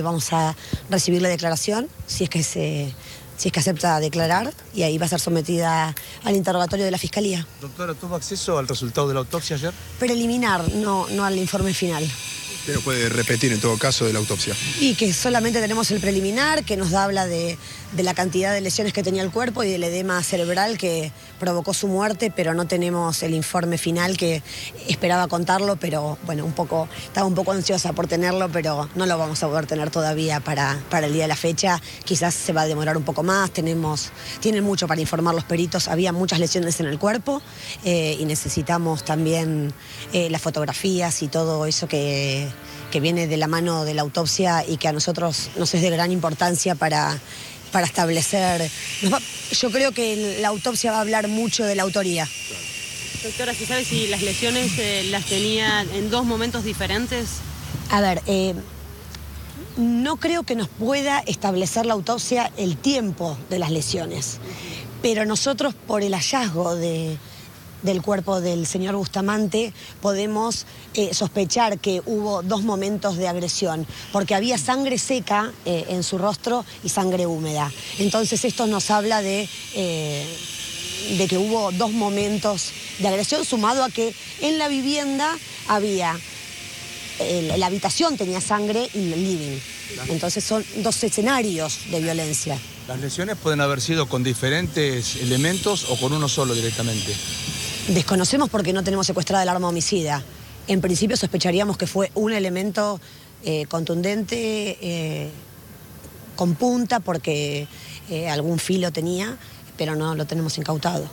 Vamos a recibir la declaración, si es que se, si es que acepta declarar, y ahí va a ser sometida al interrogatorio de la Fiscalía. Doctora, ¿tuvo acceso al resultado de la autopsia ayer? Preliminar, no, no al informe final. Pero puede repetir en todo caso de la autopsia. Y que solamente tenemos el preliminar, que nos da, habla de, de, la cantidad de lesiones que tenía el cuerpo y del edema cerebral que provocó su muerte, pero no tenemos el informe final que esperaba contarlo, pero bueno, un poco, estaba un poco ansiosa por tenerlo, pero no lo vamos a poder tener todavía para, para el día de la fecha. Quizás se va a demorar un poco más, tenemos, tienen mucho para informar los peritos, había muchas lesiones en el cuerpo eh, y necesitamos también eh, las fotografías y todo eso que que viene de la mano de la autopsia y que a nosotros nos es de gran importancia para, para establecer... yo creo que la autopsia va a hablar mucho de la autoría. Doctora, ¿se sabe si las lesiones eh, las tenía en dos momentos diferentes? A ver, eh, no creo que nos pueda establecer la autopsia el tiempo de las lesiones, pero nosotros por el hallazgo de, del cuerpo del señor Bustamante podemos eh, sospechar que hubo dos momentos de agresión, porque había sangre seca eh, en su rostro y sangre húmeda. Entonces esto nos habla de, eh, de que hubo dos momentos de agresión, sumado a que en la vivienda había, la habitación tenía sangre y el living. Entonces son dos escenarios de violencia. ¿Las lesiones pueden haber sido con diferentes elementos o con uno solo directamente? Desconocemos porque no tenemos secuestrada el arma homicida. En principio sospecharíamos que fue un elemento eh, contundente, eh, con punta, porque eh, algún filo tenía, pero no lo tenemos incautado.